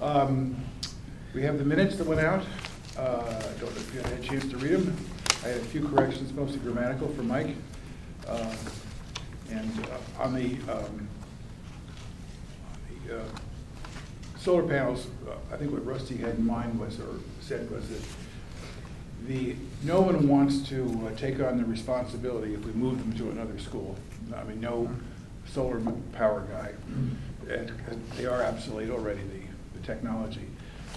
Um, We have the minutes that went out. Uh, Don't know if you had a chance to read them. I had a few corrections, mostly grammatical, for Mike. Uh, And uh, on the, um, on the uh, solar panels, uh, I think what Rusty had in mind was, or said was that the, no one wants to uh, take on the responsibility if we move them to another school. I mean, no solar power guy. And they are obsolete already, the technology.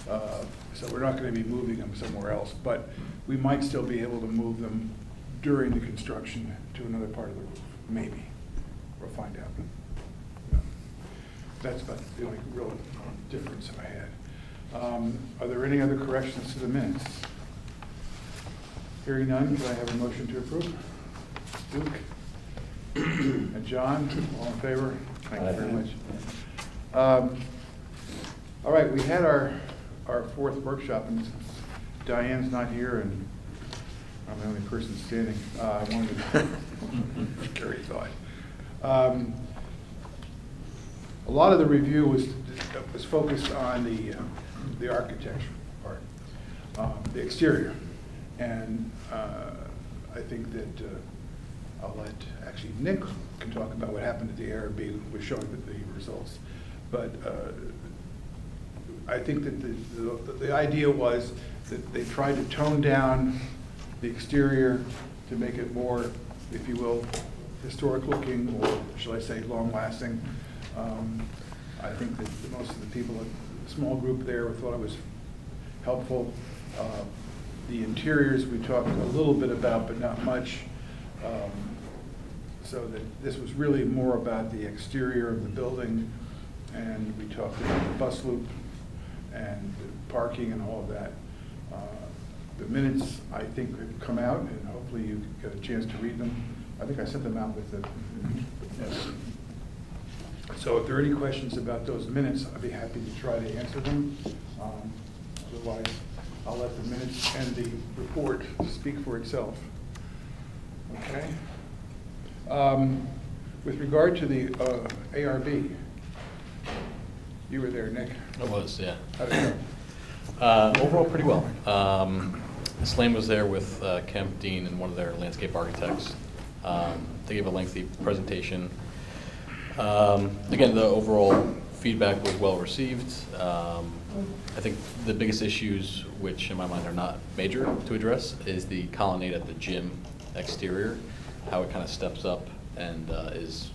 Uh, So we're not gonna be moving them somewhere else, but we might still be able to move them during the construction to another part of the roof, maybe. We'll find out. Yeah. That's about the only real difference I had. Um, Are there any other corrections to the minutes? Hearing none, can I have a motion to approve? Duke? And John, all in favor? Thank you very much. Um, All right, we had our, our fourth workshop, and Diane's not here, and I'm the only person standing, uh, I wanted to carry thought. Um, A lot of the review was, was focused on the, uh, the architecture part, um, the exterior. And uh, I think that uh, I'll let, actually, Nick can talk about what happened at the ARB, was showing the the results. But uh, I think that the, the, the idea was that they tried to tone down the exterior to make it more, if you will, historic looking, or shall I say, long lasting. Um, I think that most of the people, the small group there thought it was helpful. Uh, The interiors, we talked a little bit about, but not much. Um, So that this was really more about the exterior of the building, and we talked about the bus loop and parking and all of that. Uh, The minutes, I think, have come out, and hopefully you get a chance to read them. I think I sent them out with the, yes. So if there are any questions about those minutes, I'd be happy to try to answer them. Um, Otherwise, I'll let the minutes and the report speak for itself. Okay? Um, With regard to the uh, ARB, you were there, Nick. I was, yeah. How'd it go? Uh, Overall, pretty well. Um, Slam was there with uh, Kemp Dean and one of their landscape architects. Um, They gave a lengthy presentation. Um, Again, the overall feedback was well received. Um, I think the biggest issues, which in my mind are not major to address, is the colonnade at the gym exterior, how it kind of steps up and uh, is,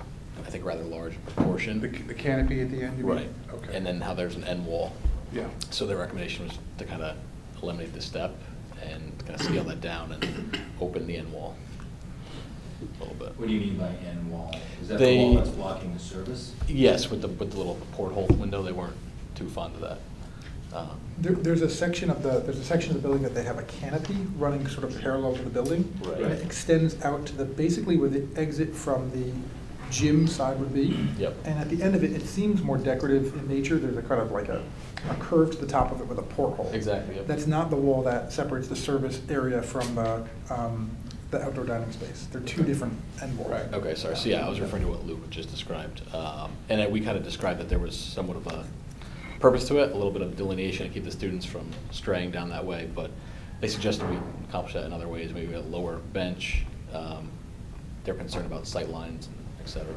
I think, rather large in proportion. The the canopy at the end, you mean? Right. Okay. And then how there's an end wall. Yeah. So their recommendation was to kind of eliminate the step and kind of scale that down and open the end wall a little bit. What do you mean by end wall? Is that the wall that's blocking the service? Yes, with the, with the little porthole window, they weren't too fond of that. Um, There, there's a section of the, there's a section of the building that they have a canopy running sort of parallel to the building. Right. And it extends out to the, basically where the exit from the gym side would be. Yep. And at the end of it, it seems more decorative in nature. There's a kind of like a, a curve to the top of it with a porthole. Exactly, yep. That's not the wall that separates the service area from the, um, the outdoor dining space. They're two different end walls. Right. Okay, sorry, so yeah, I was referring to what Luke just described. Um, And we kind of described that there was somewhat of a purpose to it, a little bit of delineation to keep the students from straying down that way, but they suggested we accomplish that in other ways, maybe a lower bench. Um, They're concerned about sight lines, et cetera.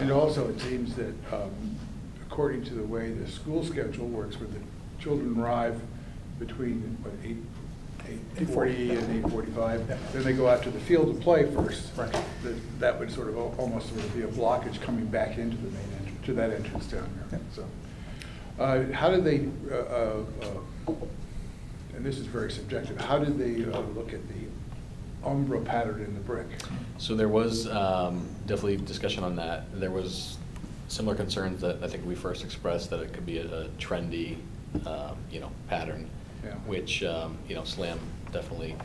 And also, it seems that um, according to the way the school schedule works, where the children arrive between, what, eight, eight forty and eight forty-five, Yeah. then they go out to the field to play first. Right. That- That would sort of, almost sort of be a blockage coming back into the main entrance, to that entrance down there, Yeah. so. Uh, How did they, uh, uh, uh, and this is very subjective, how did they uh, look at the ombre pattern in the brick? So there was um, definitely discussion on that. There was similar concerns that I think we first expressed, that it could be a a trendy, um, you know, pattern, Yeah. which, um, you know, Slam definitely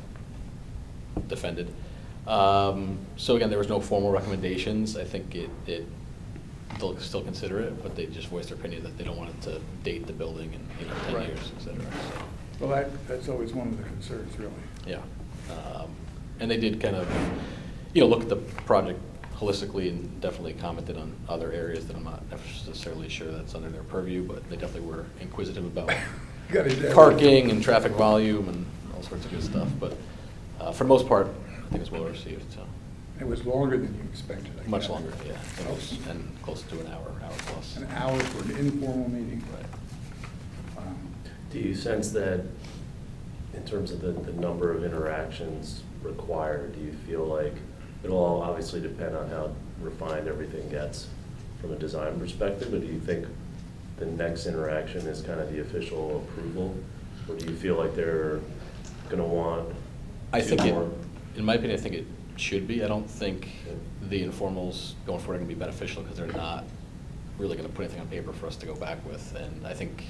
defended. Um, So again, there was no formal recommendations. I think it, it, they'll still consider it, but they just voiced their opinion that they don't want it to date the building in, you know, ten Right. years, et cetera. So, Well, that, that's always one of the concerns, really. Yeah. Um, And they did kind of, you know, look at the project holistically and definitely commented on other areas that I'm not necessarily sure that's under their purview, but they definitely were inquisitive about parking and traffic volume and all sorts of good stuff. But uh, for the most part, I think it was well received, so. It was longer than you expected, I Much guess. longer, yeah. It was- And close to an hour, hour plus. An hour for an informal meeting. Right. Wow. Do you sense that, in terms of the, the number of interactions required, do you feel like, it'll all obviously depend on how refined everything gets from a design perspective, but do you think the next interaction is kind of the official approval? Or do you feel like they're gonna want I think it, in my opinion, I think it should be. I don't think the informals going forward are gonna be beneficial because they're not really gonna put anything on paper for us to go back with. And I think,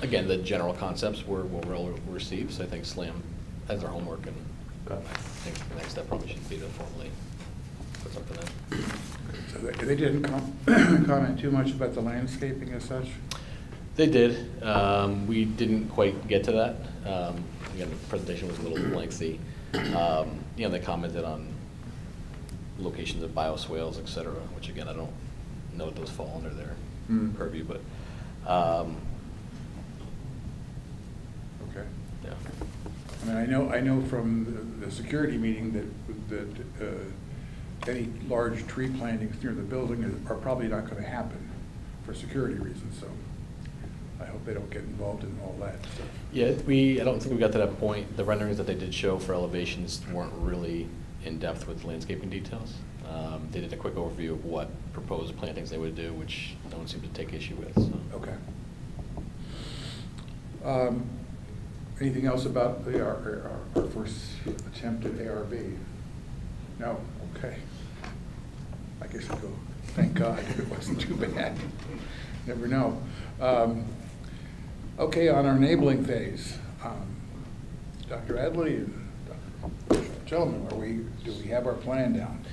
again, the general concepts were, were well received, so I think SLAM has their homework and I think the next step probably should be to formally put something in. So they they didn't com- comment too much about the landscaping as such? They did. Um, We didn't quite get to that. Um, Again, the presentation was a little lengthy. Um, You know, they commented on locations of bioswales, et cetera, which again, I don't know if those fall under their Hmm. purview, but, um, Okay. yeah. I mean, I know, I know from the, security meeting that, that, uh, any large tree plantings near the building is- are probably not gonna happen for security reasons, so I hope they don't get involved in all that stuff. Yeah, we, I don't think we got to that point. The renderings that they did show for elevations weren't really in-depth with landscaping details. Um, They did a quick overview of what proposed plantings they would do, which no one seemed to take issue with, so. Okay. Um, Anything else about the, our, our- our first attempt at ARB? No, okay. I guess I'll go, thank God, it wasn't too bad. Never know. Um, Okay, on our enabling phase, um, Dr. Addley and Dr. Gentlemen, are we, do we have our plan down?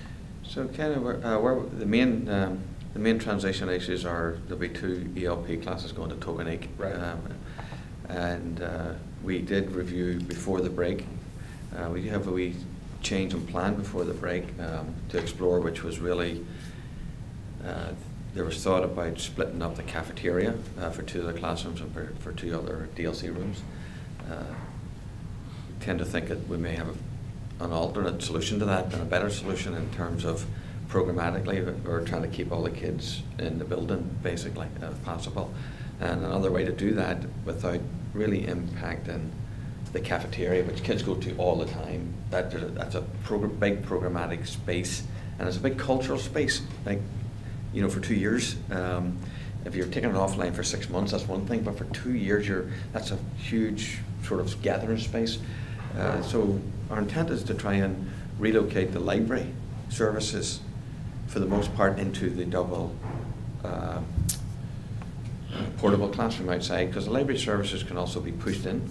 So kind of, where- uh, where, the main, um, the main transition issues are, there'll be two ELP classes going to Tokeneke. Right. Um, And uh, we did review before the break. Uh, We have a wee change in plan before the break um, to explore, which was really, uh, there was thought about splitting up the cafeteria uh, for two of the classrooms and for, for two other DLC rooms. Uh, tend to think that we may have a- an alternate solution to that and a better solution in terms of programmatically, we're trying to keep all the kids in the building, basically, if possible. And another way to do that without really impacting the cafeteria, which kids go to all the time, that, that's a big programmatic space, and it's a big cultural space, like, you know, for two years. Um, if you're taking it offline for six months, that's one thing, but for two years, you're, that's a huge sort of gathering space. Uh, so our intent is to try and relocate the library services, for the most part, into the double uh, portable classroom outside, because the library services can also be pushed in,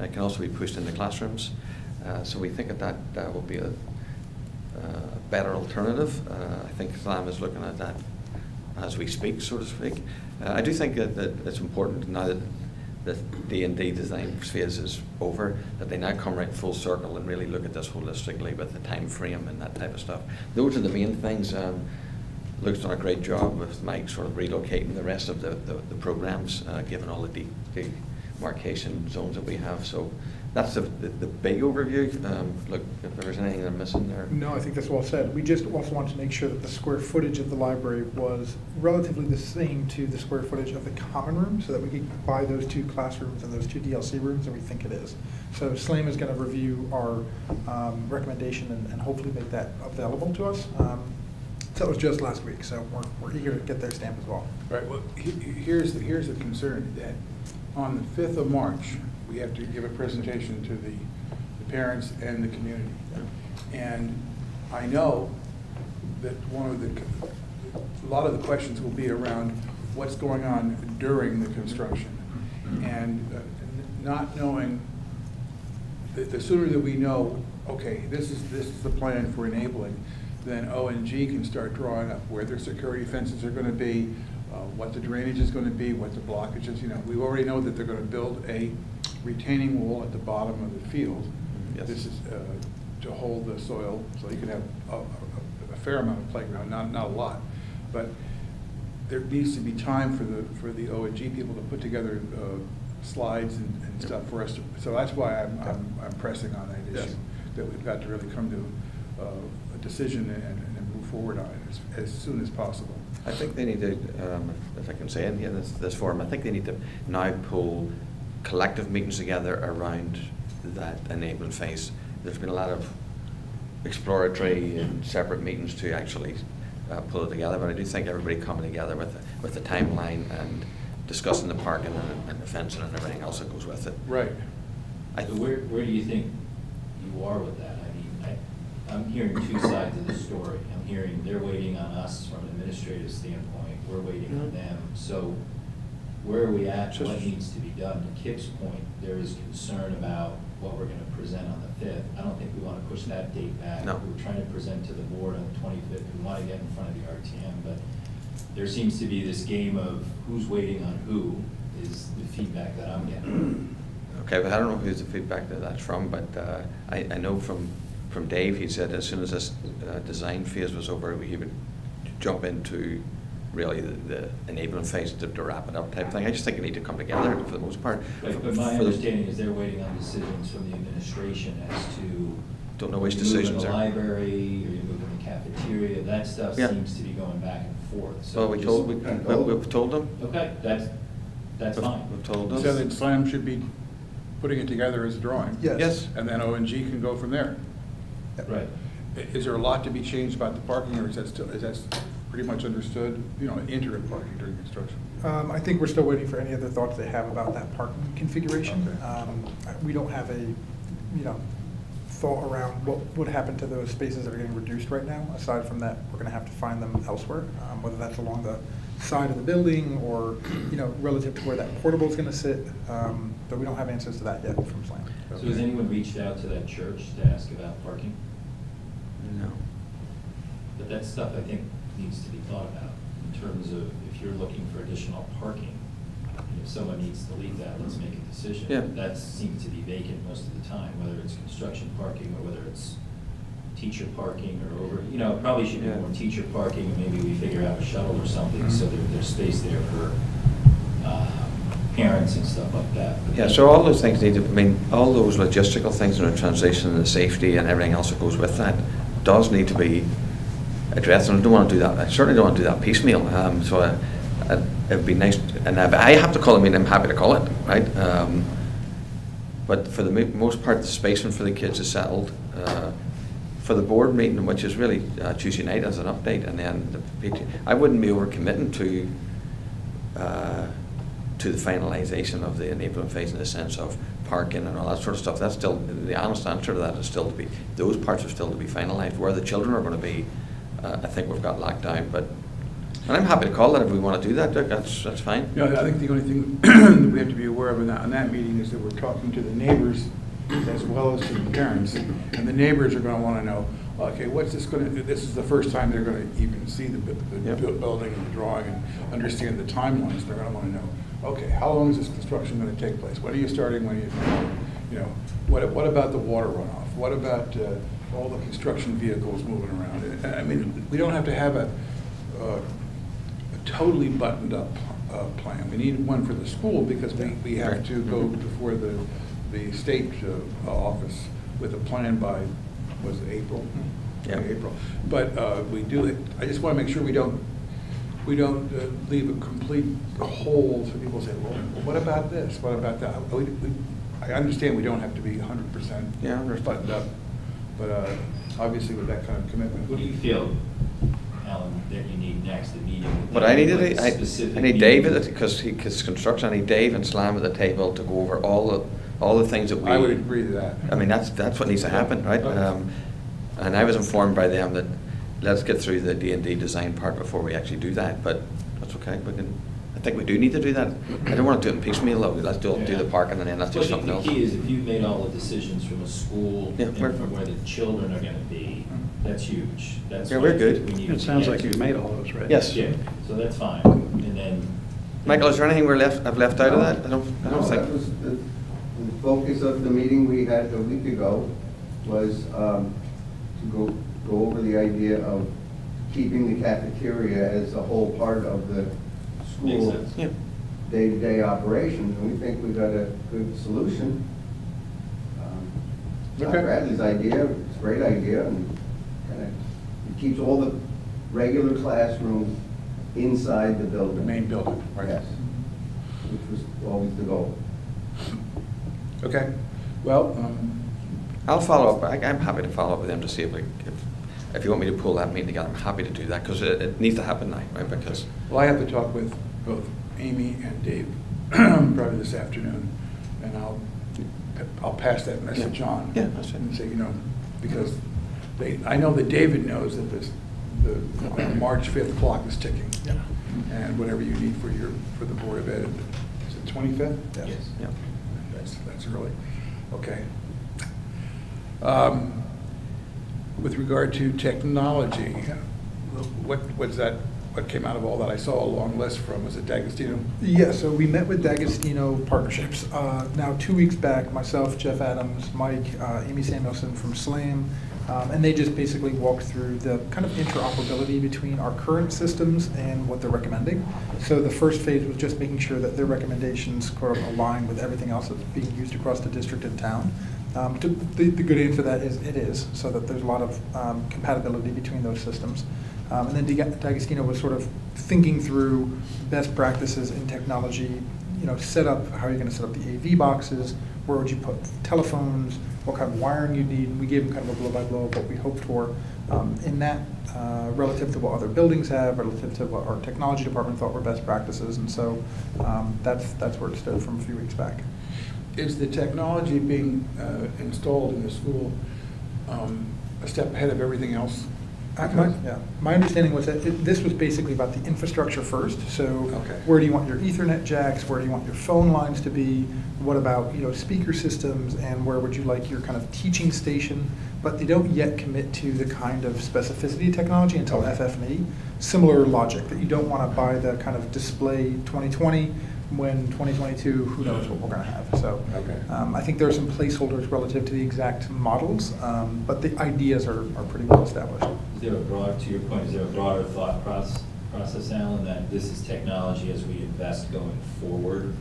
uh, can also be pushed in the classrooms. Uh, so we think that that, that will be a, uh, better alternative. Uh, I think SLAM is looking at that as we speak, so to speak. Uh, I do think that, that it's important now that the D and D design phase is over, that they now come right full circle and really look at this holistically with the time frame and that type of stuff. Those are the main things. Um, Luke's done a great job with Mike sort of relocating the rest of the, the, the programs, uh, given all the de- demarcation zones that we have. So that's the, the, the big overview. Um, look, if there's anything I'm missing there. No, I think that's well said. We just also wanted to make sure that the square footage of the library was relatively the same to the square footage of the common room, so that we could buy those two classrooms and those two DLC rooms, and we think it is. So SLAM is gonna review our um, recommendation and and hopefully make that available to us. Um, that was just last week, so we're, we're eager to get their stamp as well. Right, well, he- he- here's, the here's the concern, that on the fifth of March, we have to give a presentation to the, the parents and the community. And I know that one of the, a lot of the questions will be around what's going on during the construction. And uh, not knowing, the, the sooner that we know, okay, this is, this is the plan for enabling, then O and G can start drawing up where their security fences are gonna be, uh, what the drainage is gonna be, what the blockages, you know, we already know that they're gonna build a retaining wall at the bottom of the field. Yes. This is, uh, to hold the soil, so you can have a, a- a fair amount of playground, not, not a lot. But there needs to be time for the, for the O and G people to put together uh, slides and and stuff for us to, so that's why I'm, I'm I'm pressing on that Yes. issue. That we've got to really come to uh, decision and, and move forward on it as, as soon as possible. I think they need to, um, if I can say in here, this, this forum, I think they need to now pull collective meetings together around that enabling phase. There's been a lot of exploratory and separate meetings to actually uh, pull it together, but I do think everybody coming together with, the- with the timeline and discussing the parking and, and the fencing and everything else that goes with it. Right. I- So where, where do you think you are with that? I mean, I, I'm hearing two sides of the story. I'm hearing they're waiting on us from an administrative standpoint, we're waiting on Mhm. them. So where are we at, Just- what needs to be done? To Kip's point, there is concern about what we're gonna present on the fifth. I don't think we wanna push that date back. No. We're trying to present to the board on the twenty-fifth, we wanna get in front of the RTM, but there seems to be this game of who's waiting on who, is the feedback that I'm getting. Okay, but I don't know who's the feedback that that's from, but uh, I, I know from, from Dave, he said as soon as this uh, design phase was over, he would jump into really the, the enabling phase to, to wrap it up type thing. I just think they need to come together for the most part. Right, but my For the- understanding is they're waiting on decisions from the administration as to. Don't know which are you moving decisions the are. library, are you moving the cafeteria, that stuff Yeah. seems to be going back and forth, so. Well, we just- told, we, we- we've told them. Okay, that's, that's We've- fine. We've told them. So that Slam should be putting it together as a drawing? Yes. Yes. And then O and G can go from there? Right. Is there a lot to be changed about the parking, or is that still, is that pretty much understood, you know, interim parking during construction? Um, I think we're still waiting for any other thoughts they have about that parking configuration. Okay. Um, We don't have a, you know, thought around what would happen to those spaces that are getting reduced right now. Aside from that, we're gonna have to find them elsewhere, um, whether that's along the side of the building or, you know, relative to where that portable is gonna sit. Um, But we don't have answers to that yet from Slam. So has anyone reached out to that church to ask about parking? No. But that stuff, I think, needs to be thought about in terms of if you're looking for additional parking. and If someone needs to leave that, let's make a decision. Yeah. That seems to be vacant most of the time, whether it's construction parking or whether it's teacher parking or over, you know, probably should be Yeah. more teacher parking. and Maybe we figure out a shuttle or something so there, there's space there for, uh, parents and stuff like that. Yeah, so all those things need to, I mean, all those logistical things and the transition and the safety and everything else that goes with that does need to be addressed, and I don't want to do that, I certainly don't want to do that piecemeal, um, so I- I- it'd be nice, and I have to call it, I mean, I'm happy to call it, right? Um, But for the mo- most part, the spacing for the kids is settled. Uh, For the board meeting, which is really uh, Tuesday night as an update, and then the PT, I wouldn't be overcommitting to, uh, to the finalization of the enabling phase in the sense of parking and all that sort of stuff. That's still, the honest answer to that is still to be, those parts are still to be finalized. Where the children are going to be, uh, I think we've got locked down, but, and I'm happy to call that if we want to do that, that's, that's fine. Yeah, I think the only thing that we have to be aware of in that, in that meeting is that we're talking to the neighbors as well as to the parents. And the neighbors are gonna wanna know, okay, what's this gonna, do? this is the first time they're gonna even see the, the Yep. building and the drawing and understand the timelines. They're gonna wanna know, okay, how long is this construction gonna take place? When are you starting, when are you, you know, what, what about the water runoff? What about, uh, all the construction vehicles moving around? I I mean, we don't have to have a, uh, a totally buttoned up uh, plan. We need one for the school because we, we have to go before the, the state uh, office with a plan by, was it April? Yeah. April. But uh, we do, it I just want to make sure we don't, we don't uh, leave a complete hole so people to say, well, what about this? What about that? We- we- I understand we don't have to be hundred percent Yeah, I understand. buttoned up, but uh, obviously with that kind of commitment. What do you feel, Alan, that you need next, a meeting? with But I them, needed, like I, I need meetings? Dave, because he, because construction, I need Dave and Slam at the table to go over all the, all the things that we. I would agree to that. I mean, that's, that's what needs to happen, right? Okay. Um, And I was informed by them that, let's get through the D and D design part before we actually do that, but that's okay, we can, I think we do need to do that. I don't want to do it in piecemeal, though, let's do, do the Yeah. parking and then let's do Well, I think something else. The key is if you've made all the decisions from a school Yeah, and we're- from where the children are gonna be, that's huge. That's Yeah, we're I good. we need It to sounds get like to. you've made all those, right? Yes. Yeah, so that's fine, and then. Michael, is there anything we're left, I've left out of that? I don't, I don't that was think. the, the focus of the meeting we had a week ago was um, to go, go over the idea of keeping the cafeteria as a whole part of the Makes school sense. Day-to-day operations, and we think we've got a good solution. Um, It's not Okay. Bradley's idea, it's a great idea, and kind of, it keeps all the regular classrooms inside the building. The main building, right? Yes, which was always the goal. Okay, well, um, I'll follow up, I- I'm happy to follow up with them to see if, we- if, if you want me to pull that meeting together, I'm happy to do that, because it, it needs to happen now, right, because, well, I have to talk with both Amy and Dave probably this afternoon, and I'll, I'll pass that message Yeah. on. Yeah, that's it. And say, you know, because they, I know that David knows that this, the March fifth clock is ticking. Yeah. And whatever you need for your, for the Board of Ed, is it twenty-fifth? Yes. yeah. That's, that's early, okay. Um, With regard to technology, what, what's that, what came out of all that? I saw a long list from, was it D'Agostino? Yeah, so we met with D'Agostino Partnerships. Uh, Now, two weeks back, myself, Jeff Adams, Mike, uh, Amy Samuelson from SLAM, um, and they just basically walked through the kind of interoperability between our current systems and what they're recommending. So the first phase was just making sure that their recommendations sort of align with everything else that's being used across the district and town. Um, to- The the good answer to that is it is, so that there's a lot of um, compatibility between those systems. Um, And then D'Ag- D'Agostino was sort of thinking through best practices in technology, you know, set up, how are you gonna set up the AV boxes? Where would you put telephones? What kind of wiring you need? And we gave them kind of a blow-by-blow of what we hoped for um, in that, uh, relative to what other buildings have, relative to what our technology department thought were best practices. And so um, that's, that's where it stood from a few weeks back. Is the technology being uh, installed in the school um, a step ahead of everything else? My, yeah, my understanding was that it- this was basically about the infrastructure first, so Okay. where do you want your ethernet jacks, where do you want your phone lines to be? What about, you know, speaker systems, and where would you like your kind of teaching station? But they don't yet commit to the kind of specificity technology until Okay. FF&E. Similar logic, that you don't want to buy the kind of display 2020, when 2022, who knows what we're going to have, so. Okay. um, I think there are some placeholders relative to the exact models, um, but the ideas are, are pretty well established. Is there a broad, to your point, is there a broader thought process, process, Alan, that this is technology as we invest going forward,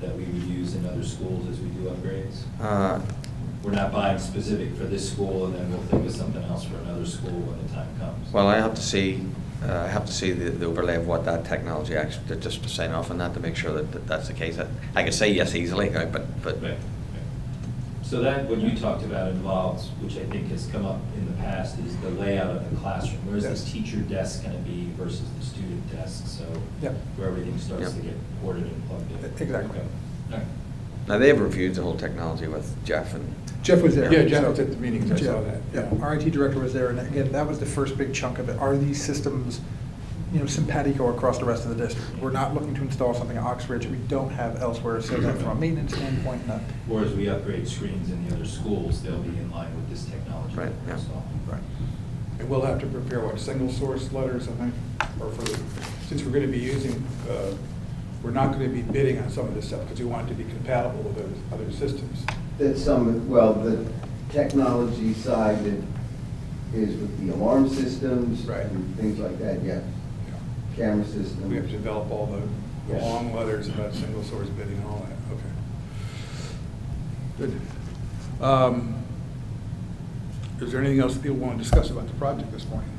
that we would use in other schools as we do upgrades? Uh, We're not buying specific for this school, and then we'll think of something else for another school when the time comes. Well, I have to see, uh, I have to see the the overlay of what that technology actually, just to sign off on that, to make sure that that that's the case. I- I can say yes easily, uh, but, but, Right, right. So that, what you talked about involves, which I think has come up in the past, is the layout of the classroom. Where's this teacher desk gonna be versus the student desk, so Yep. where everything starts Yep. to get ported and plugged in. Exactly. Okay. All right. now they've reviewed the whole technology with Jeff and, Jeff was there. Yeah, Jeff so- was at the meetings, I saw that, Yeah, yeah. our IT director was there, and again, that was the first big chunk of it. Are these systems, you know, simpatico across the rest of the district? We're not looking to install something at Ox Ridge we don't have elsewhere, so that from a maintenance standpoint, no. Or as we upgrade screens in the other schools, they'll be in line with this technology. Right, yeah. Right. And we'll have to prepare, what, single source letters, I think, or for, the since we're gonna be using, uh, we're not gonna be bidding on some of this stuff, because we want it to be compatible with other, other systems. That some, well, the technology side that is with the alarm systems. Right. And things like that, yes. Camera systems. We have to develop all the, the Yes. long letters about single source bidding and all that, okay. Good. Um, Is there anything else that people want to discuss about the project this morning?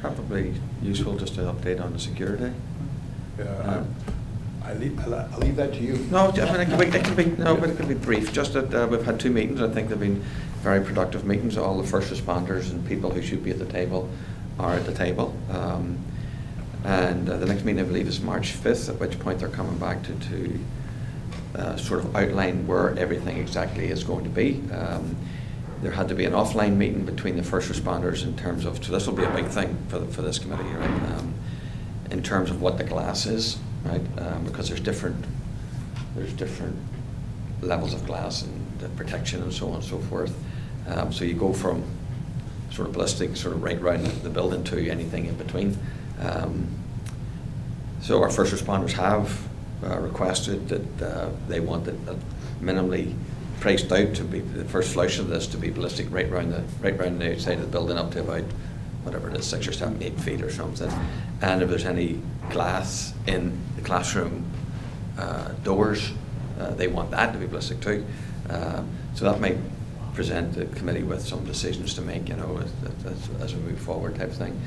probably useful just to update on the security. Uh, I leave, I'll leave that to you. No, I mean, it can be, it can be, no, but it can be brief, just that uh, we've had two meetings, I think they've been very productive meetings, all the first responders and people who should be at the table are at the table. Um, And uh, the next meeting, I believe, is March fifth, at which point they're coming back to, to uh, sort of outline where everything exactly is going to be. Um, There had to be an offline meeting between the first responders in terms of, so this will be a big thing for, the- for this committee, right? Um, In terms of what the glass is, right? Um, Because there's different, there's different levels of glass and protection and so on and so forth. Um, So you go from sort of ballistic, sort of right round the building to anything in between. Um, So our first responders have uh, requested that uh, they want it uh, minimally priced out to be, the first flush of this to be ballistic right round the, right round the outside of the building up to about whatever it is, six or seven, eight feet or something. And if there's any glass in the classroom uh, doors, uh, they want that to be ballistic too. Uh, So that might present the committee with some decisions to make, you know, as, as, as we move forward type of thing.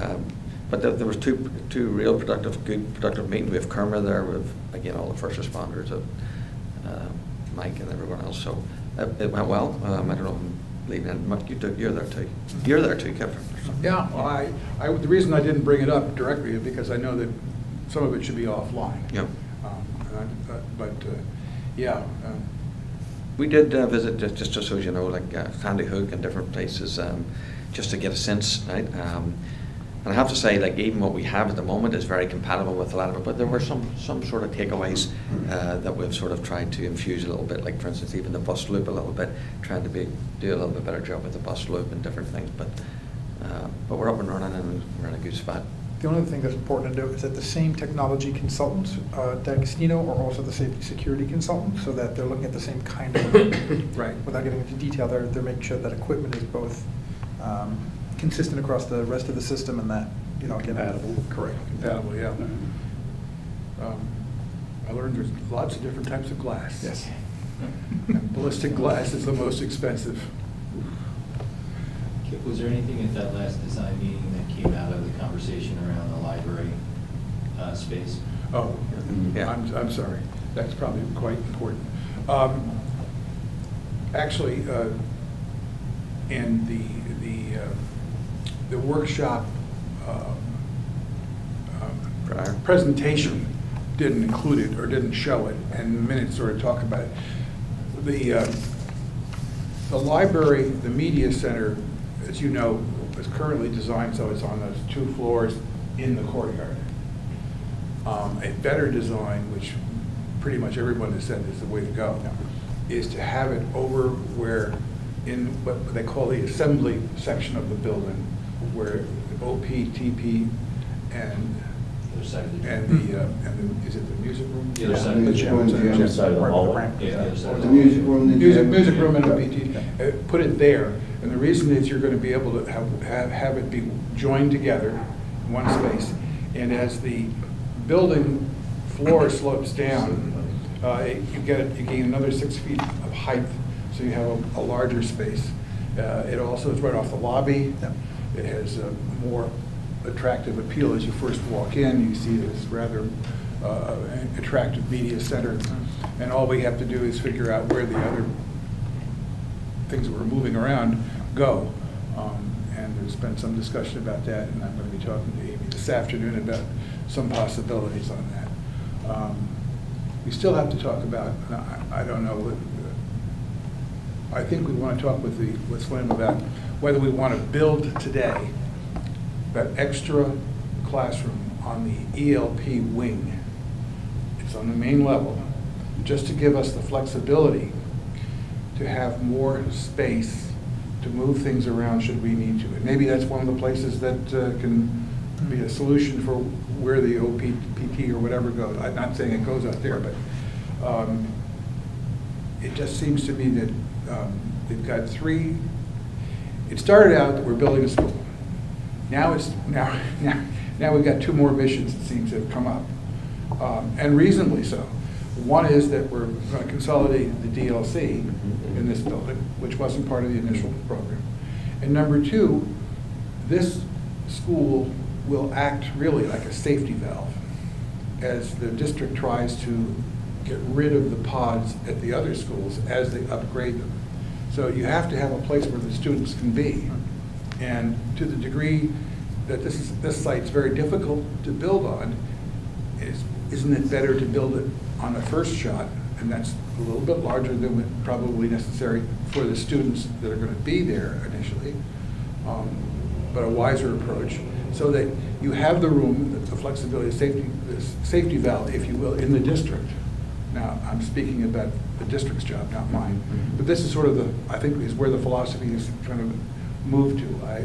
Um, But there, there was two, two real productive, good productive meetings. We have Kerma there, with again, all the first responders, uh, uh, Mike and everyone else, so it, it went well. Um, I don't know, if leaving, in- Mike, you do- you're there too. You're there too, Kevin. Yeah, well, I, I, the reason I didn't bring it up directly is because I know that some of it should be offline. Yep. Um, I- uh, But, uh, yeah, um, We did uh, visit, just, just just so you know, like uh, Sandy Hook and different places, um, just to get a sense, right? Um, And I have to say, like, even what we have at the moment is very compatible with a lot of it, but there were some, some sort of takeaways uh, that we've sort of tried to infuse a little bit, like, for instance, even the bus loop a little bit, trying to be, do a little bit better job with the bus loop and different things, but, uh, but we're up and running and we're in a good spot. The only other thing that's important to note is that the same technology consultants, uh, D'Agostino, are also the safety security consultants, so that they're looking at the same kind of. Right. Without getting into detail, they're, they're making sure that equipment is both um, consistent across the rest of the system and that, you know, again. compatible, correct, compatible, yeah. Um, I learned there's lots of different types of glass. Yes. Ballistic glass is the most expensive. Was there anything at that last design meeting that came out of the conversation around the library uh, space? Oh, Yeah. I'm, I'm sorry. That's probably quite important. Um, Actually, uh, in the, the, uh, the workshop um, um, presentation didn't include it or didn't show it, and the minutes sort of talk about it. The, uh, the library, the media center, as you know, is currently designed so it's on those two floors in the courtyard. Um, A better design, which pretty much everyone has said is the way to go, is to have it over where, in what they call the assembly section of the building, where OP, TP, and, The other side of the and the, uh, and the, is it the music room? The other side of the Yeah, gym. the Gym gym. side of the hallway. Yeah, the other side of The music room, the Music, music room and a BT, uh, put it there, and the reason is you're gonna be able to have, have, have it be joined together in one space. And as the building floor slopes down, uh, you get, you gain another six feet of height, so you have a, a larger space. Uh, it also is right off the lobby. It has a more attractive appeal as you first walk in. You see this rather uh, attractive media center. And all we have to do is figure out where the other things that we're moving around go. Um, And there's been some discussion about that, and I'm going to be talking to Amy this afternoon about some possibilities on that. Um, We still have to talk about, I I don't know, I think we want to talk with the, with Slam about whether we want to build today that extra classroom on the ELP wing. It's on the main level, just to give us the flexibility to have more space to move things around should we need to. And maybe that's one of the places that uh, can be a solution for where the OPPT or whatever goes. I'm not saying it goes out there, but um, it just seems to me that um, we've got three, it started out that we're building a school. Now it's, now, now, now we've got two more missions, it seems, that have come up, um, and reasonably so. One is that we're going to consolidate the DLC mm-hmm. in this building, which wasn't part of the initial program. And number two, this school will act really like a safety valve as the district tries to get rid of the pods at the other schools as they upgrade them. So you have to have a place where the students can be. And to the degree that this, is- this site's very difficult to build on, is, isn't it better to build it on a first shot? And that's a little bit larger than probably necessary for the students that are gonna be there initially. um, But a wiser approach, so that you have the room, the flexibility, safety, the safety valve, if you will, in the district. Now, I'm speaking about the district's job, not mine. But this is sort of the, I think is where the philosophy is trying to move to. I,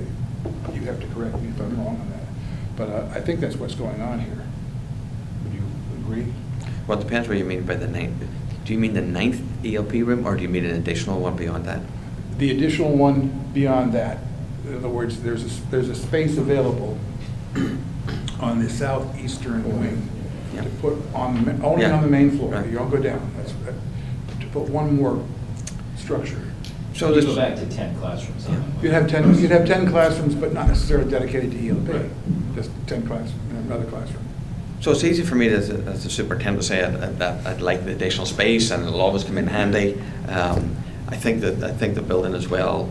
you have to correct me if I'm wrong on that. But uh, I think that's what's going on here. Would? Well, it depends what you mean by the ninth. Do you mean the ninth ELP room, or do you mean an additional one beyond that? The additional one beyond that, In other words, there's, a s- there's a space available on the southeastern wing Yeah. to put on, the ma- only Yeah. on the main floor. Right. You don't go down. That's, uh, to put one more structure. So We this, go back to ten classrooms. on that one. You'd have ten, you'd have ten classrooms, but not necessarily dedicated to ELP. Right. Just ten class, another classroom. So it's easy for me as, a- as the superintendent to say I'd- that I'd like the additional space and it'll always come in handy. Um, I think that, I think the building is well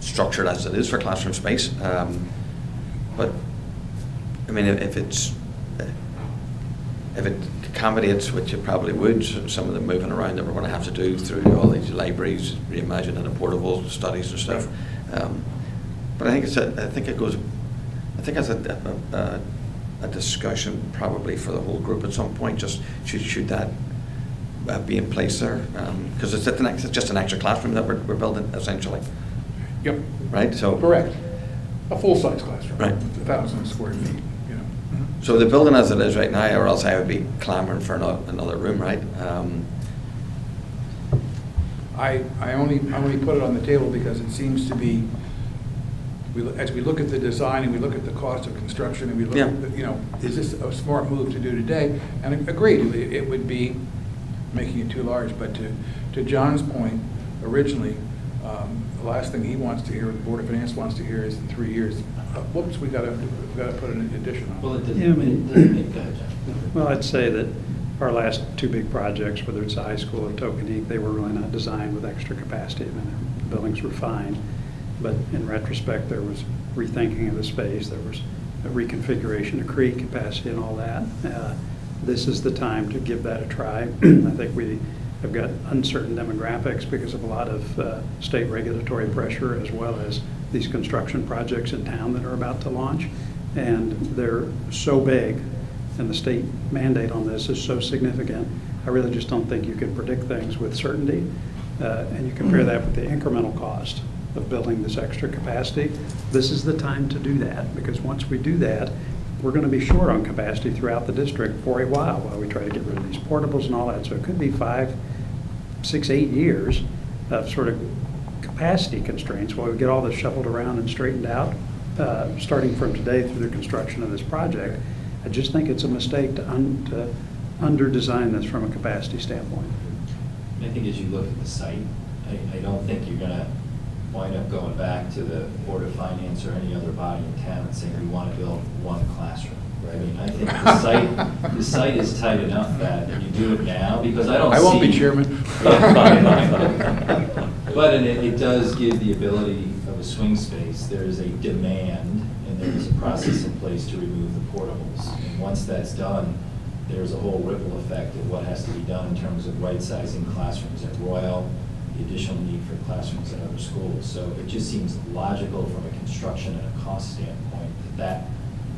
structured as it is for classroom space. Um, But, I mean, if if it's, if it accommodates, which it probably would, some of the moving around that we're gonna have to do through all these libraries, reimagining the portable studies and stuff. Um, But I think it's, a- I think it goes, I think it's a, a- a, a discussion probably for the whole group at some point, just should, should that uh, be in place there? Because it's, an it's just an extra classroom that we're, we're building essentially, Yep. right? So Correct. A full-size classroom. Right. A thousand square feet, you know. So the building as it is right now, or else I would be clamoring for ano- another room, right? Um, I, I only, I only put it on the table because it seems to be, we, as we look at the design and we look at the cost of construction and we look, Yeah. at the- you know, is this a smart move to do today? And agreed, it it would be making it too large, but to, to John's point, originally, um, the last thing he wants to hear, the Board of Finance wants to hear is in three years, uh, whoops, we gotta, we gotta put an addition Well, on. it Yeah, I mean- it doesn't make, go ahead, John. Well, I'd say that our last two big projects, whether it's the high school or Tokeneke, they were really not designed with extra capacity. I mean, the buildings were fine, but in retrospect, there was rethinking of the space, there was a reconfiguration of creek capacity and all that. Uh, This is the time to give that a try. I think we have got uncertain demographics because of a lot of uh, state regulatory pressure as well as these construction projects in town that are about to launch. And they're so big and the state mandate on this is so significant, I really just don't think you can predict things with certainty. Uh, And you compare that with the incremental cost of building this extra capacity, this is the time to do that, because once we do that, we're gonna be short on capacity throughout the district for a while, while we try to get rid of these portables and all that. So it could be five, six, eight years of sort of capacity constraints while we get all this shuffled around and straightened out, uh, starting from today through the construction of this project. I just think it's a mistake to un, to under-design this from a capacity standpoint. I think as you look at the site, I, I don't wind up going back to the Board of Finance or any other body in town and saying, we wanna build one classroom. I mean, I think the site, the site is tight enough that you do it now, because I don't see. I won't be chairman. Yeah, fine, fine, fine. But it, it does give the ability of a swing space, there is a demand, and there is a process in place to remove the portables. And once that's done, there's a whole ripple effect of what has to be done in terms of right-sizing classrooms at Royle, the additional need for classrooms at other schools. So it just seems logical from a construction and a cost standpoint that that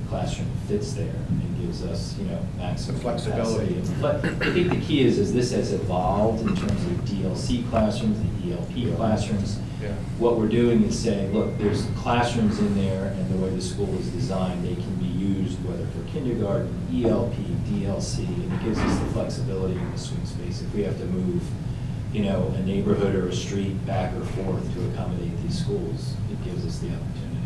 classroom fits there and gives us, you know, maximum The flexibility. But I think the key is, is this has evolved in terms of DLC classrooms, the ELP classrooms. Yeah. What we're doing is saying, look, there's classrooms in there, and the way the school is designed, they can be used, whether for kindergarten, ELP, DLC, and it gives us the flexibility in the swing space. If we have to move, you know, a neighborhood or a street back or forth to accommodate these schools, it gives us the opportunity.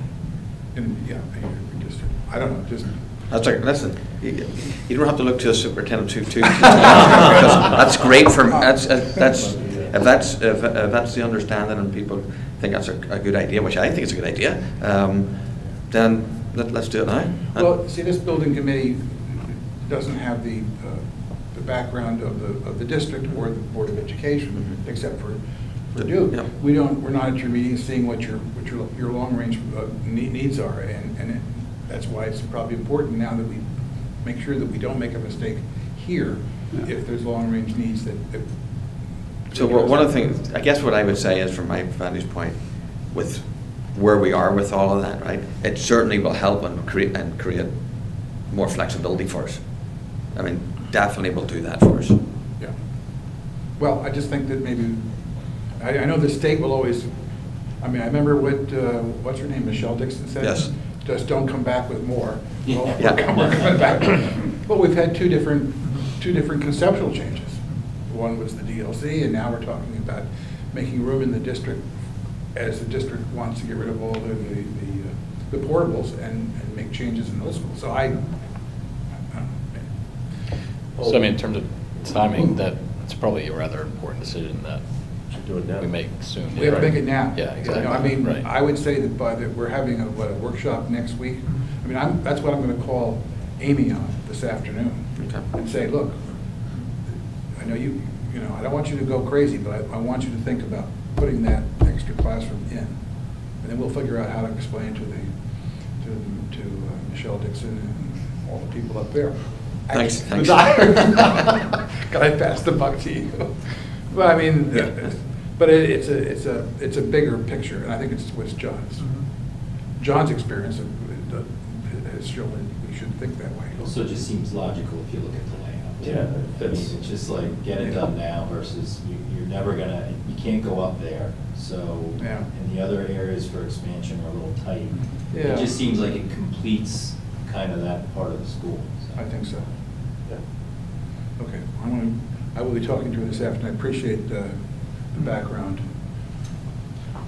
And, yeah, I- just, I don't know, just, That's like, listen, you you don't have to look to a superintendent to, to, because that's great for, that's, uh, that's, if that's, if if that's the understanding and people think that's a, a good idea, which I think is a good idea, um, then let, let's do it now. well, see, this building committee doesn't have the, uh, the background of the, of the district or the Board of Education, Mhm. except for, for Duke. Yeah. We don't, we're not at your meetings seeing what your, what your, your long-range uh, needs are, and, and it- that's why it's probably important now that we make sure that we don't make a mistake here Yeah. if there's long-range needs that. that- So one of the things, I guess what I would say is from my vantage point, with where we are with all of that, right? It certainly will help and create, and create more flexibility for us. I mean, definitely will do that for us. Yeah. Well, I just think that maybe, I, I know the state will always, I mean, I remember what, uh, what's her name, Michelle Dixon said? Yes. Just don't come back with more. Well, Yeah. we're com- we're coming back. But we've had two different, two different conceptual changes. One was the DLC, and now we're talking about making room in the district as the district wants to get rid of all the, the, the uh, the portables and, and make changes in those schools. So I, I don't know. So I mean, in terms of timing, that, it's probably a rather important decision that Should do it now. we make soon. We have to make it now. Yeah, You know, exactly. I mean, Right. I would say that by the, we're having a, what, a workshop next week. I mean, I'm, that's what I'm gonna call Amy on this afternoon. Okay. And say, look, I know you, you know, I don't want you to go crazy, but I, I want you to think about putting that extra classroom in. And then we'll figure out how to explain to the, to, to uh, Michelle Dixon and all the people up there. Thanks, Actually, thanks. Can I pass the buck to you? Well, I mean, Yeah. but it- it's a, it's a, it's a bigger picture, and I think it's what's John's. Mm-hmm. John's experience of- uh, has shown that we should think that way. Also, it just seems logical if you look at the layout. too. Yeah, I mean, it's just like, get it done now versus you, you're never gonna, you can't go up there, so. Yeah. And the other areas for expansion are a little tight. Yeah. It just seems like it completes kind of that part of the school. so. I think so. Okay, I want to, I will be talking to her this afternoon. I appreciate uh, the background.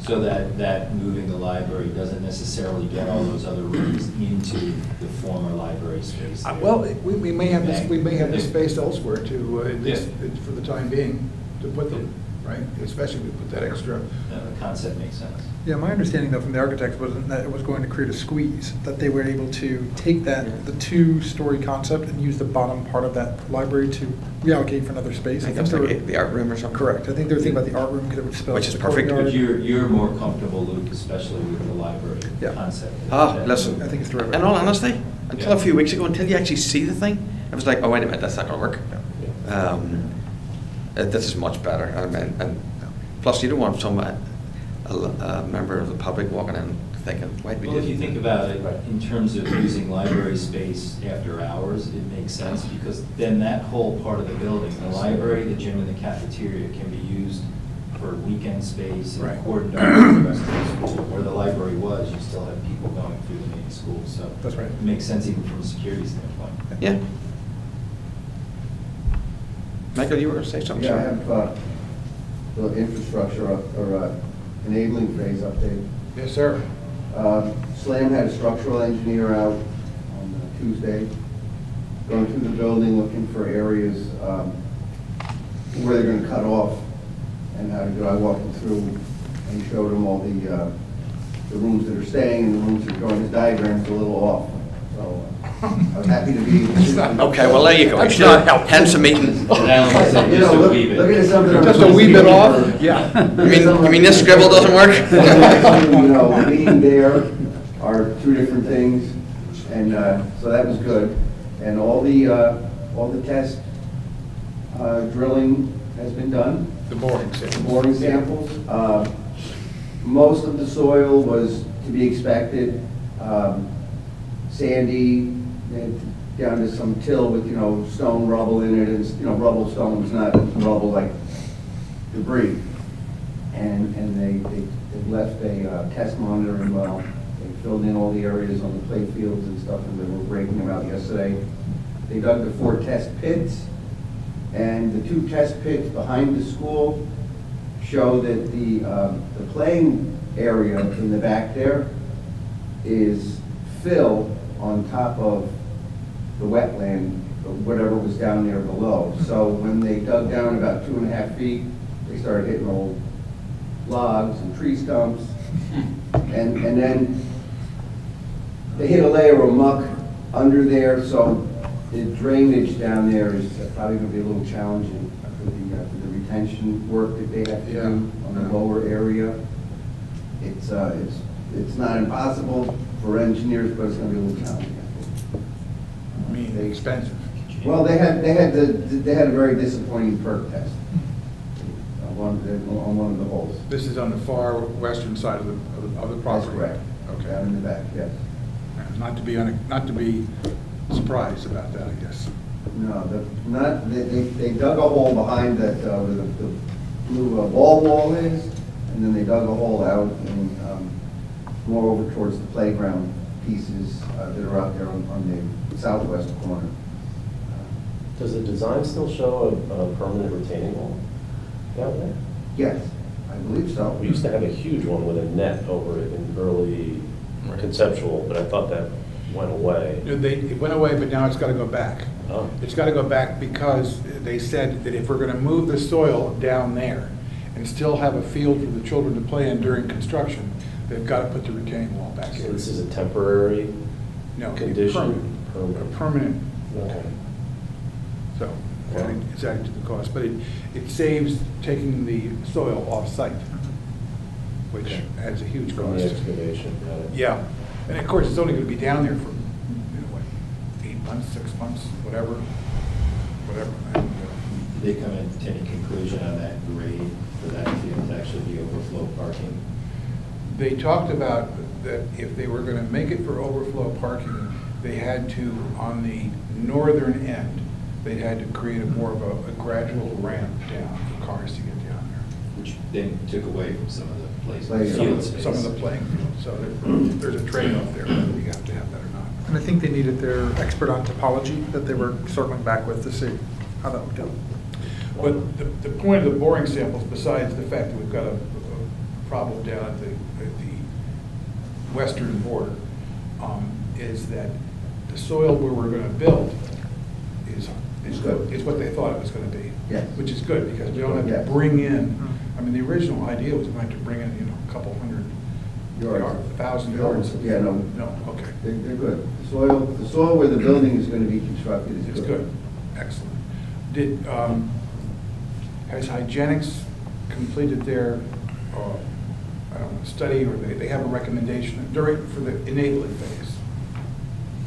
So that, that moving the library doesn't necessarily get all those other rooms into the former library space Uh. Well, we, we may have this, we may have the space elsewhere to, uh, at least for the time being, to put them, right? Especially if we put that extra, No, The concept makes sense. Yeah, my understanding though from the architects was that it was going to create a squeeze, that they were able to take that, the two-story concept and use the bottom part of that library to reallocate for another I space. think I that's they like were- the art room or something. Correct, I think they were thinking about the art room because it would spill. Which is the perfect. courtyard. But you're, you're more comfortable, Luke, especially with the library Yeah. concept. Ah, That- listen. I think it's the right way. In all honesty, until a Yeah. few weeks ago, until you actually see the thing, I was like, oh, wait a minute, that's not gonna work. Um, uh, This is much better, I mean, and plus you don't want some, uh, a, a member of the public walking in thinking, wait, we Well, if you think about it, in terms of using library space after hours, it makes sense, because then that whole part of the building, the library, the gym, and the cafeteria can be used for weekend space Right. and cordoned off the rest of the school. Where the library was, you still have people going through the main school, so. That's right. It makes sense even from a security standpoint. Yeah. Michael, you were gonna say something? Yeah, I have uh, the infrastructure up- or uh, enabling phase update. yes, sir. Um, Slam had a structural engineer out on uh, Tuesday, going through the building, looking for areas um, where they're gonna cut off and how to do, I walked him through and showed him all the, uh, the rooms that are staying and the rooms that are going, his diagram's a little off, so uh, I was happy to be. Okay, well, there you go. That's not helpful. Hence a meeting. And Alan was You just know, a look, wee bit. look at something. Just a wee bit off? be- Yeah. You mean, you mean this scribble doesn't work? You know, being there are two different things, and uh, so that was good. And all the, uh, all the test uh, drilling has been done, The boring samples. boring samples. Uh, Most of the soil was to be expected, um, sandy, and down to some till with, you know, stone rubble in it, and, you know, rubble stones, not rubble like debris. And, and they, they they left a uh, test monitoring well. They filled in all the areas on the play fields and stuff, and they were breaking them out yesterday. They dug the four test pits, and the two test pits behind the school show that the, um, the playing area in the back there is fill on top of the wetland, whatever was down there below. So when they dug down about two and a half feet, they started hitting old logs and tree stumps. And, and then they hit a layer of muck under there, so the drainage down there is probably gonna be a little challenging for the, uh, for the retention work that they have to Yeah. do on the lower area. It's, uh, it's, it's not impossible for engineers, but it's gonna be a little challenging. I mean, expensive. Well, they had, they had the, they had a very disappointing perk test on one, of the- on one of the holes. This is on the far western side of the, of the- of the That's property. correct. Down Okay. in the back, yes. Not to be, un- not to be surprised about that, I guess. No, the, not, they, they they dug a hole behind that, uh, where the, the blue uh, ball wall is, and then they dug a hole out and, um, more over towards the playground pieces, uh, that are out there on, on the southwest corner. Does the design still show a, a permanent retaining wall down there? Yes, I believe so. We used to have a huge one with a net over it in early Right. conceptual, but I thought that went away. You know, They, it went away, but now it's gotta go back. Oh. It's gotta go back because they said that if we're gonna move the soil down there and still have a field for the children to play in during construction, they've gotta put the retaining wall back in. So this is a temporary No, condition? permanent- A permanent, Okay. so, adding- it's adding to the cost, but it, it saves taking the soil off-site, which Okay. adds a huge From the cost. excavation, got it. Yeah, and of course, it's only gonna be down there for, you know, what, eight months, six months, whatever, whatever. and, uh, Did they come to any conclusion on that grade for that field to actually be overflow parking? They talked about that if they were gonna make it for overflow parking, they had to, on the northern end, they had to create a more of a a gradual ramp down for cars to get down there. Which then took away from some of the Play places. Some field of, space. some of the playing field, so there, there's a trade-off there, whether you have to have that or not. And I think they needed their expert on topology that they were circling back with to see how that would go. But the, the point of the boring samples, besides the fact that we've got a, a problem down at the western border, um, is that the soil where we're gonna build is, is good, is what they thought it was gonna be. Yes. Which is good, because we don't have Yes. to bring in, I mean, the original idea was going to bring in, you know, a couple hundred Yards. yard, a thousand yards. of- Yeah, no. No, okay. They're, they're good. The soil, the soil where the building is gonna be constructed is good. It's good, excellent. Did, um, has Hygienics completed their, uh, I don't know, study, or they, they have a recommendation during, for the enabling phase?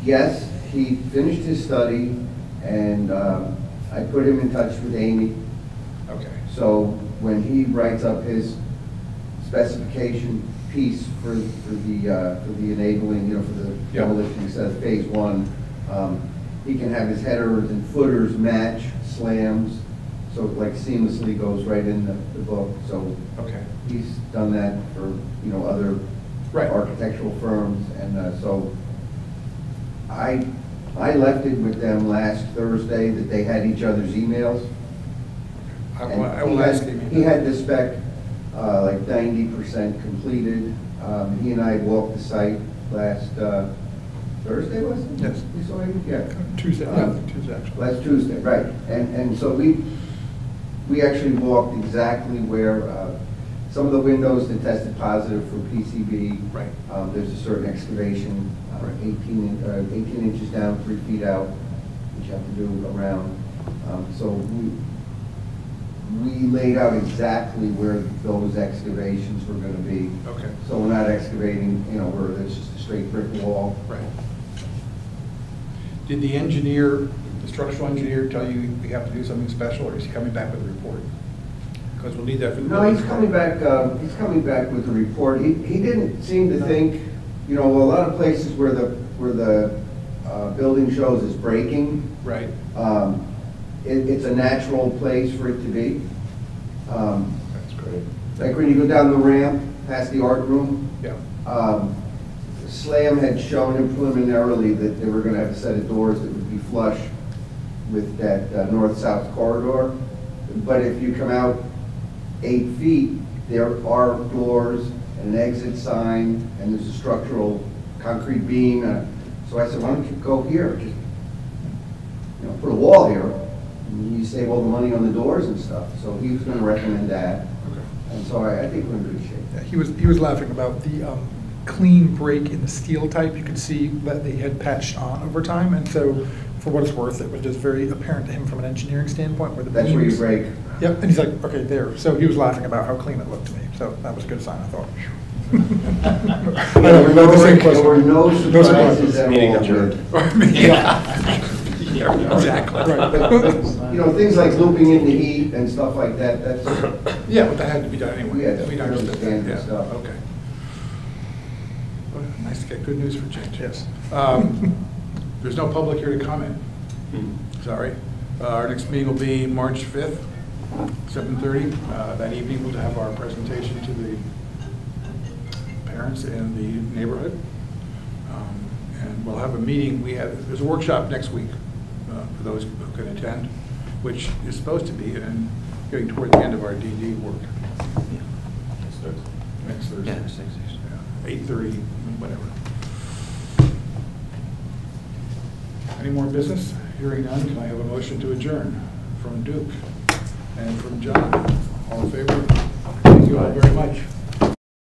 Yes, he finished his study, and um, I put him in touch with Amy. Okay, So when he writes up his specification piece for, for the, uh, for the enabling, you know, for the Yeah. demolition, says phase one, um, he can have his headers and footers match Slam's, so it like seamlessly goes right in the, the book, so okay, he's done that for, you know, other Right. architectural firms, and uh, so I, I left it with them last Thursday that they had each other's emails. I will, And I he will had- ask him. He had the spec, uh, like ninety percent completed. Um, he and I walked the site last, uh, Thursday, was it? Yes. Saw him, yeah. Tuesday, yeah, Tuesday, actually. Last Tuesday, right. And, and so we, we actually walked exactly where, uh, some of the windows that tested positive for PCB. Right. Um, there's a certain excavation, uh, Right. eighteen, in- uh, eighteen inches down, three feet out, which you have to do around. Um, so we, we laid out exactly where those excavations were gonna be. Okay, So we're not excavating, you know, where there's just a straight brick wall. right. Did the engineer, the structural engineer tell you we have to do something special, or is he coming back with a report? Because we'll need that for the. No, he's building coming back, uh, he's coming back with a report. He, he didn't seem to think, you know, a lot of places where the, where the, uh, building shows is breaking, Right, um, it, it's a natural place for it to be. Um, that's great, Like when you go down the ramp past the art room, yeah, um, Slam had shown him preliminarily that they were gonna have a set of doors that would be flush with that uh, north-south corridor. But if you come out eight feet, there are doors and an exit sign, and there's a structural concrete beam. uh, So I said, why don't you go here, just, you know, put a wall here, and you save all the money on the doors and stuff. So he was gonna recommend that, okay. and so I, I think we're in good shape. Yeah, he was, he was laughing about the um, clean break in the steel type. You could see that they had patched on over time, and so for what it's worth, it was just very apparent to him from an engineering standpoint where the That's where you beams- break. Yep, and he's like, okay, there. So he was laughing about how clean it looked to me, so that was a good sign, I thought. I know, There we were know the same no- there were no question. surprises at all. Meeting adjourned. Yeah, exactly. Right. You know, things like looping in the heat and stuff like that, that's, Yeah, but that had to be done anyway. We had to We understood that, understand yeah, this stuff. Okay. Well, Nice to get good news for change. Yes. Um, There's no public here to comment, sorry. Uh, Our next meeting will be March 5th, 7:30. Uh, That evening, we'll have our presentation to the parents and the neighborhood. Um, And we'll have a meeting, we have, there's a workshop next week uh, for those who can attend, which is supposed to be in, getting toward the end of our DD work. next Thursday. Yeah, six, six. Eight thirty, whatever. Any more business? Hearing none, can I have a motion to adjourn from Duke and from John? All in favor? Thank you all very much.